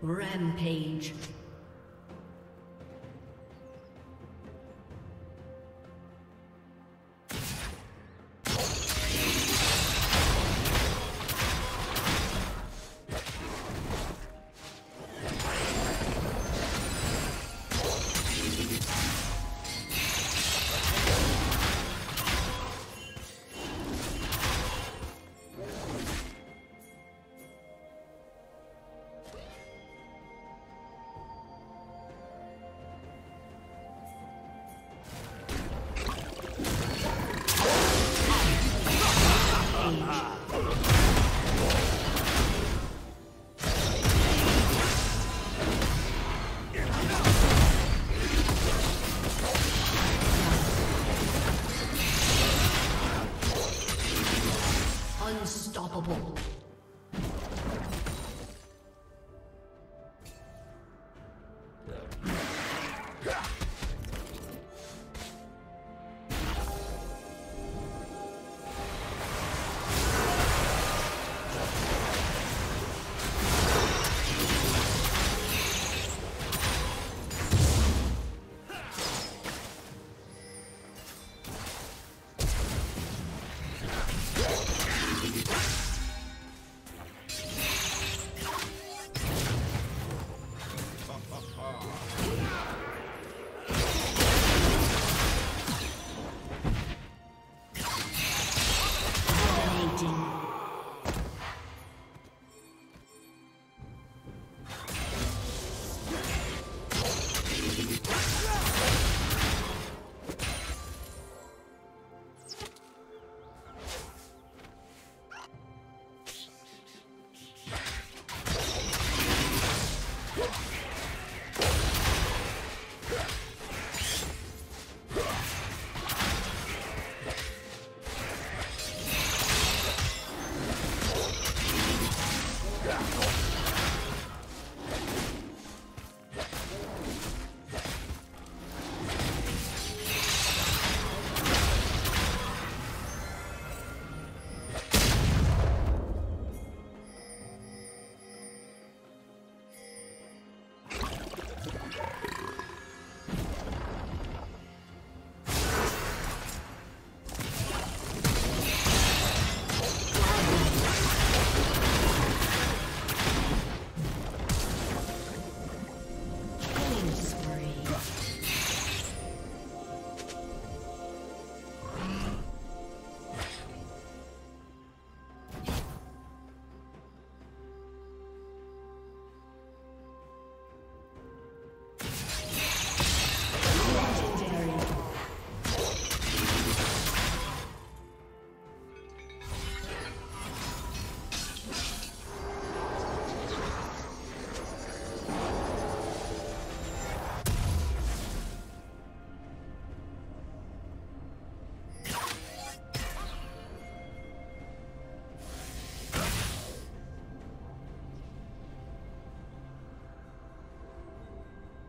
Rampage. change.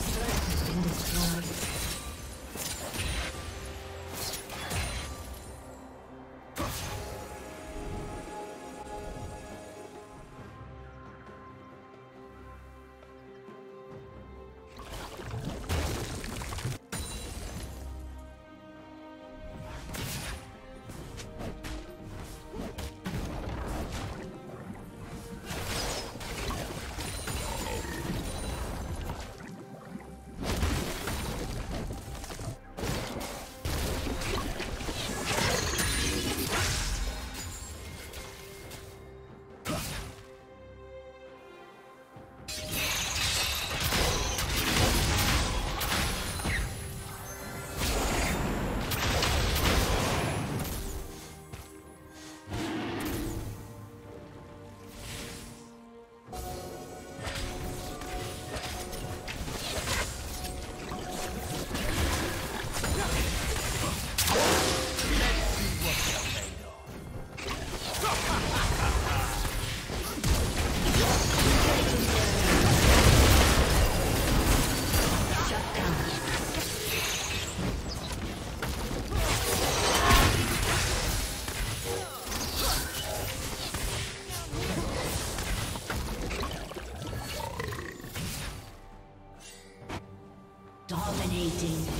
team's Dominating.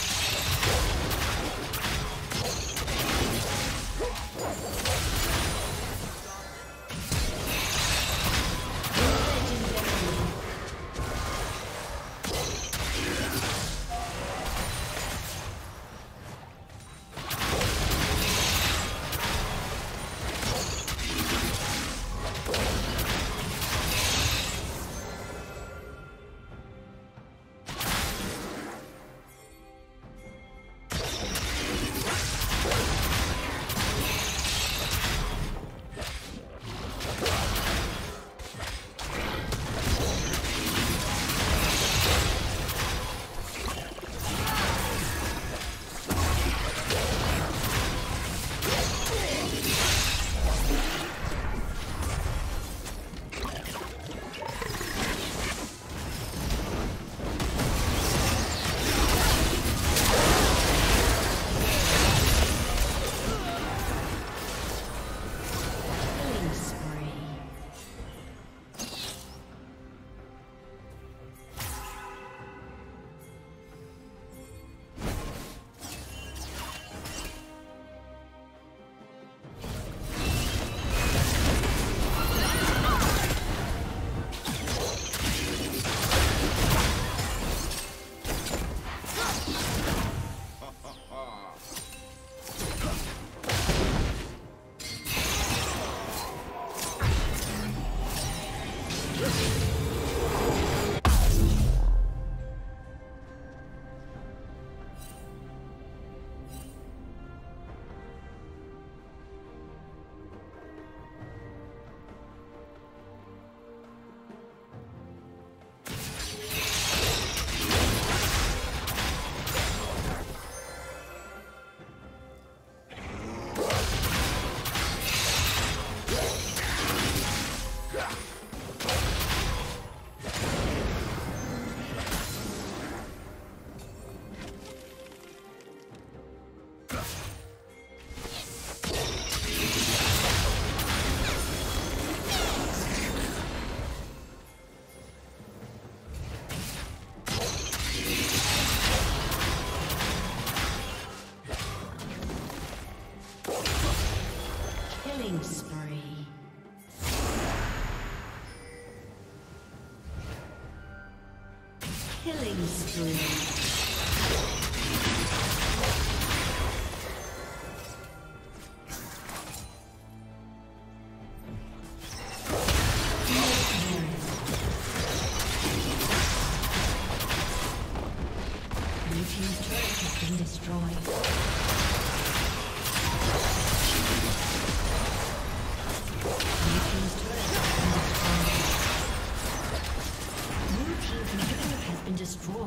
Destroyed.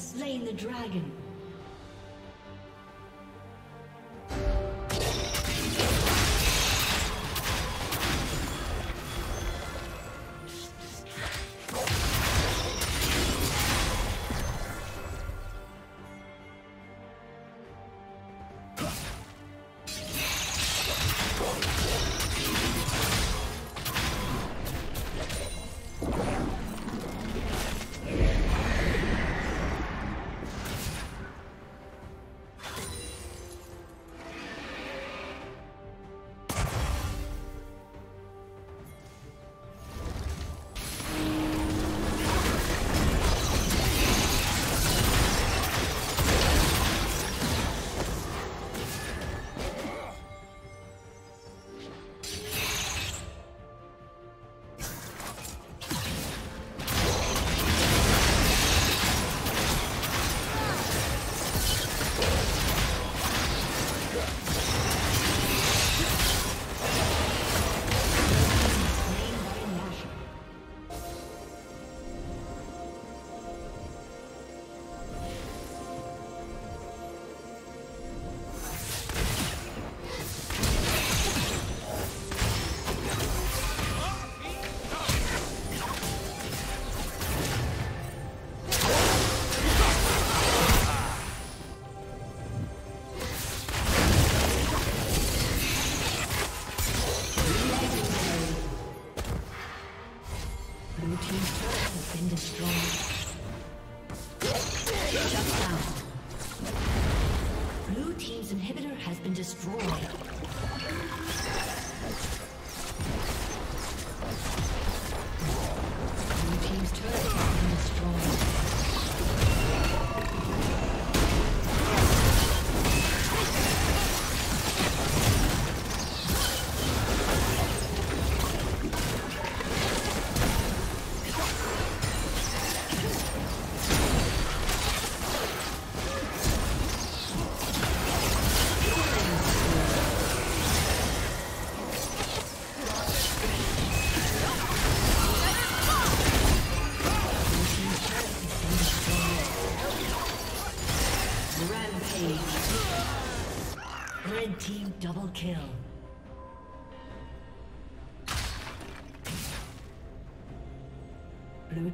Slain the dragon. Kill.